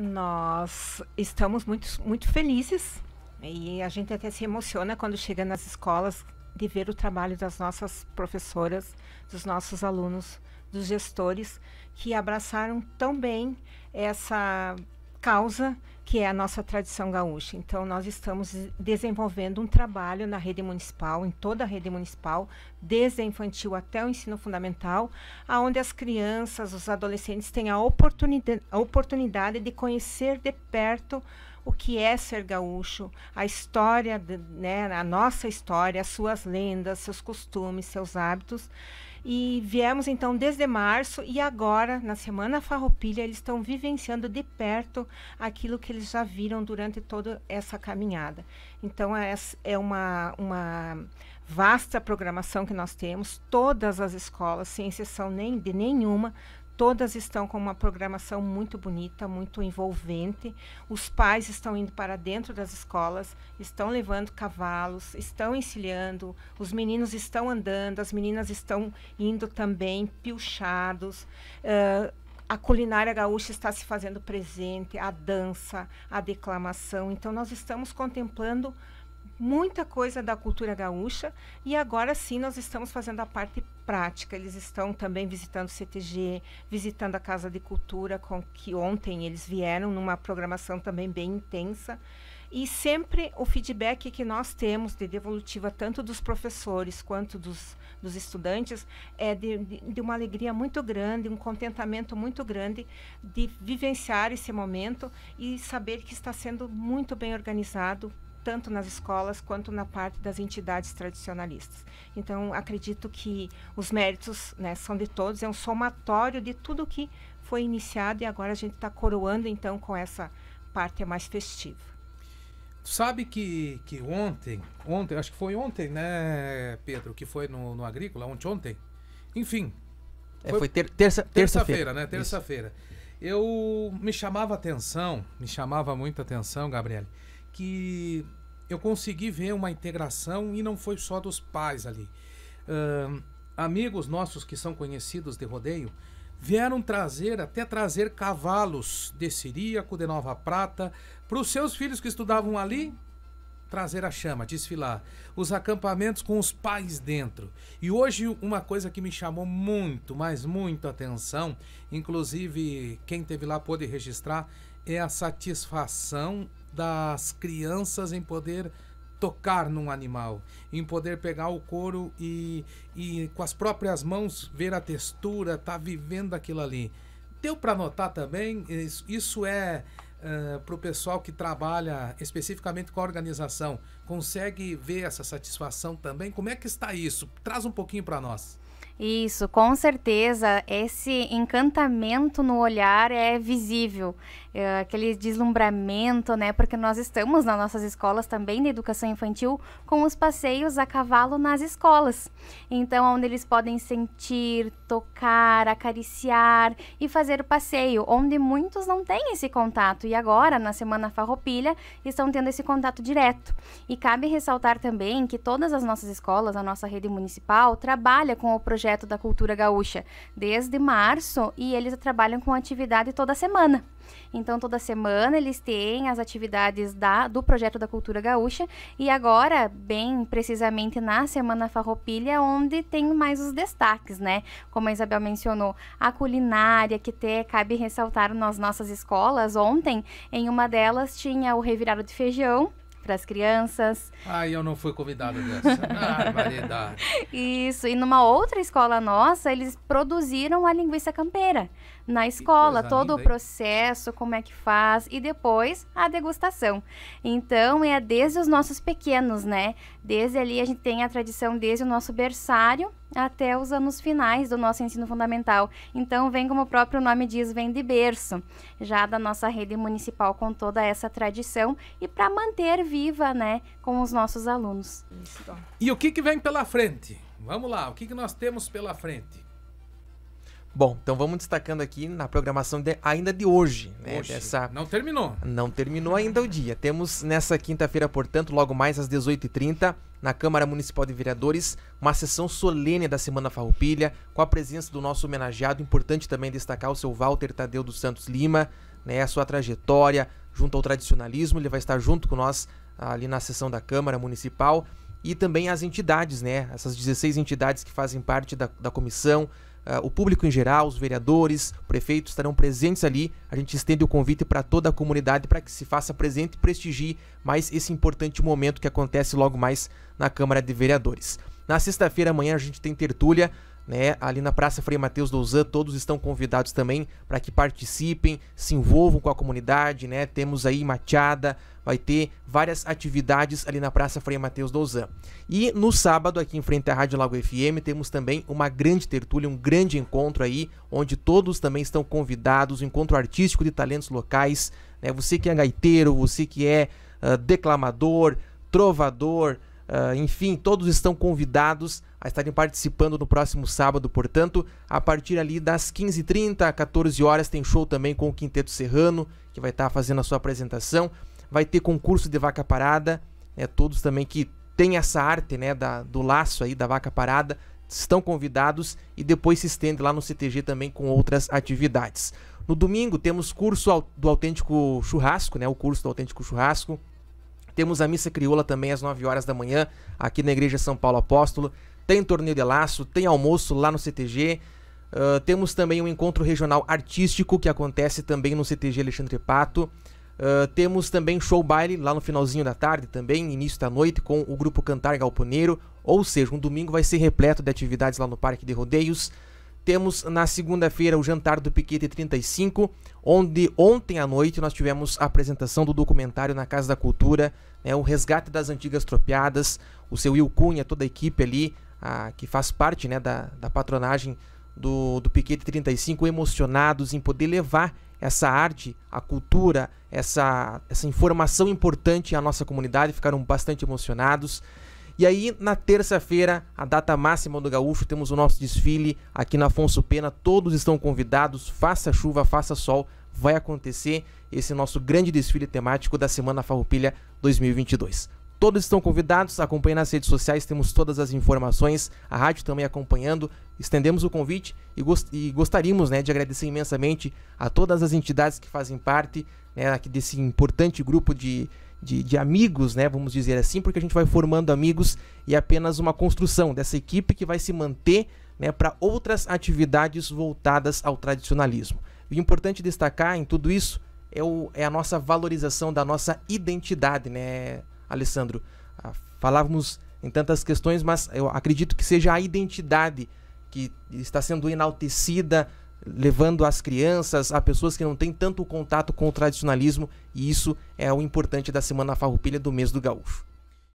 Nós estamos muito, muito felizes e a gente até se emociona quando chega nas escolas de ver o trabalho das nossas professoras, dos nossos alunos, dos gestores que abraçaram tão bem essa causa que é a nossa tradição gaúcha. Então, nós estamos desenvolvendo um trabalho na rede municipal, em toda a rede municipal, desde a infantil até o ensino fundamental, aonde as crianças, os adolescentes têm a oportunidade, a oportunidade de conhecer de perto o que é ser gaúcho, a história, né, a nossa história, as suas lendas, seus costumes, seus hábitos. E viemos então desde março e agora, na Semana Farroupilha, eles estão vivenciando de perto aquilo que eles já viram durante toda essa caminhada. Então, é, é uma, uma vasta programação que nós temos, todas as escolas, sem exceção nem, de nenhuma, Todas estão com uma programação muito bonita, muito envolvente. Os pais estão indo para dentro das escolas, estão levando cavalos, estão encilhando, os meninos estão andando, as meninas estão indo também pilchados. Uh, a culinária gaúcha está se fazendo presente, a dança, a declamação. Então, nós estamos contemplando muita coisa da cultura gaúcha e agora sim nós estamos fazendo a parte prática. Eles estão também visitando o CTG, visitando a Casa de Cultura, com que ontem eles vieram numa programação também bem intensa. E sempre o feedback que nós temos de devolutiva, tanto dos professores quanto dos, dos estudantes, é de, de, uma alegria muito grande, um contentamento muito grande de vivenciar esse momento e saber que está sendo muito bem organizado tanto nas escolas quanto na parte das entidades tradicionalistas. Então, acredito que os méritos né, são de todos, é um somatório de tudo que foi iniciado e agora a gente está coroando então com essa parte mais festiva. Sabe que, que ontem, ontem, acho que foi ontem, né, Pedro, que foi no, no Agrícola, ontem, ontem? Enfim. É, foi, foi ter, terça, terça-feira, né? Terça-feira. Eu me chamava atenção, me chamava muita atenção, Gabriele, que eu consegui ver uma integração e não foi só dos pais ali. Uh, amigos nossos que são conhecidos de rodeio vieram trazer, até trazer cavalos de Siríaco, de Nova Prata, para os seus filhos que estudavam ali, trazer a chama, desfilar. Os acampamentos com os pais dentro. E hoje uma coisa que me chamou muito, mas muito atenção, inclusive quem teve lá pôde registrar, é a satisfação das crianças em poder tocar num animal, em poder pegar o couro e, e com as próprias mãos ver a textura, tá vivendo aquilo ali. Deu para notar também, isso, isso é uh, para o pessoal que trabalha especificamente com a organização, consegue ver essa satisfação também? Como é que está isso? Traz um pouquinho para nós. Isso, com certeza, esse encantamento no olhar é visível, é aquele deslumbramento, né? Porque nós estamos nas nossas escolas também de educação infantil com os passeios a cavalo nas escolas. Então, onde eles podem sentir, tocar, acariciar e fazer o passeio, onde muitos não têm esse contato. E agora, na Semana Farroupilha, estão tendo esse contato direto. E cabe ressaltar também que todas as nossas escolas, a nossa rede municipal, trabalha com o projeto da cultura gaúcha desde março e eles trabalham com atividade toda semana. Então, toda semana eles têm as atividades da, do projeto da cultura gaúcha e agora, bem precisamente na Semana Farroupilha, onde tem mais os destaques, né? Como a Isabel mencionou, a culinária, que te, cabe ressaltar nas nossas escolas. Ontem, em uma delas, tinha o revirado de feijão, para as crianças. Ai, eu não fui convidada dessa. ah, variedade. Isso. E numa outra escola nossa, eles produziram a linguiça campeira na escola, todo linda, o processo, como é que faz e depois a degustação. Então é desde os nossos pequenos, né? Desde ali a gente tem a tradição desde o nosso berçário até os anos finais do nosso ensino fundamental. Então vem como o próprio nome diz, vem de berço, já da nossa rede municipal com toda essa tradição e para manter viva, né, com os nossos alunos. E o que que vem pela frente? Vamos lá, o que que nós temos pela frente? Bom, então vamos destacando aqui na programação de, ainda de hoje, né? Dessa... Não terminou. Não terminou ainda o dia. Temos nessa quinta-feira, portanto, logo mais às 18h30, na Câmara Municipal de Vereadores, uma sessão solene da Semana Farroupilha, com a presença do nosso homenageado. Importante também destacar o seu Walter Tadeu dos Santos Lima, né, a sua trajetória junto ao tradicionalismo. Ele vai estar junto com nós ali na sessão da Câmara Municipal e também as entidades, né? Essas 16 entidades que fazem parte da, da comissão, Uh, o público em geral, os vereadores, o prefeito estarão presentes ali. A gente estende o convite para toda a comunidade para que se faça presente e prestigie mais esse importante momento que acontece logo mais na Câmara de Vereadores. Na sexta-feira amanhã a gente tem tertúlia né, ali na Praça Frei Mateus Douzan, todos estão convidados também para que participem, se envolvam com a comunidade, né? Temos aí Machada, vai ter várias atividades ali na Praça Frei Mateus Douzan. E no sábado, aqui em frente à Rádio Lago FM, temos também uma grande tertúlia, um grande encontro aí, onde todos também estão convidados, um encontro artístico de talentos locais, né? Você que é gaiteiro, você que é uh, declamador, trovador, Uh, enfim, todos estão convidados a estarem participando no próximo sábado, portanto, a partir ali das 15h30, 14 horas, tem show também com o Quinteto Serrano, que vai estar fazendo a sua apresentação. Vai ter concurso de vaca parada, né, todos também que têm essa arte né, da, do laço aí da vaca parada, estão convidados e depois se estende lá no CTG também com outras atividades. No domingo temos curso do autêntico churrasco, né, o curso do autêntico churrasco, temos a missa crioula também às 9 horas da manhã, aqui na Igreja São Paulo Apóstolo. Tem torneio de laço, tem almoço lá no CTG. Uh, temos também um encontro regional artístico que acontece também no CTG Alexandre Pato. Uh, temos também show baile lá no finalzinho da tarde, também início da noite, com o grupo Cantar Galponeiro. Ou seja, um domingo vai ser repleto de atividades lá no Parque de Rodeios. Temos na segunda-feira o jantar do Piquete 35, onde ontem à noite nós tivemos a apresentação do documentário na Casa da Cultura, né, o resgate das antigas tropiadas, o seu Will Cunha, toda a equipe ali, a, que faz parte né, da, da patronagem do, do Piquete 35, emocionados em poder levar essa arte, a cultura, essa, essa informação importante à nossa comunidade, ficaram bastante emocionados. E aí, na terça-feira, a data máxima do Gaúcho, temos o nosso desfile aqui na Afonso Pena. Todos estão convidados, faça chuva, faça sol, vai acontecer esse nosso grande desfile temático da Semana Farroupilha 2022. Todos estão convidados, acompanhem nas redes sociais, temos todas as informações, a rádio também acompanhando. Estendemos o convite e, gost e gostaríamos né, de agradecer imensamente a todas as entidades que fazem parte né, desse importante grupo de, de, de, amigos, né? Vamos dizer assim, porque a gente vai formando amigos e é apenas uma construção dessa equipe que vai se manter né, para outras atividades voltadas ao tradicionalismo. O importante destacar em tudo isso é, o, é a nossa valorização da nossa identidade, né, Alessandro? Ah, falávamos em tantas questões, mas eu acredito que seja a identidade que está sendo enaltecida levando as crianças, a pessoas que não têm tanto contato com o tradicionalismo, e isso é o importante da Semana Farroupilha do mês do Gaúcho.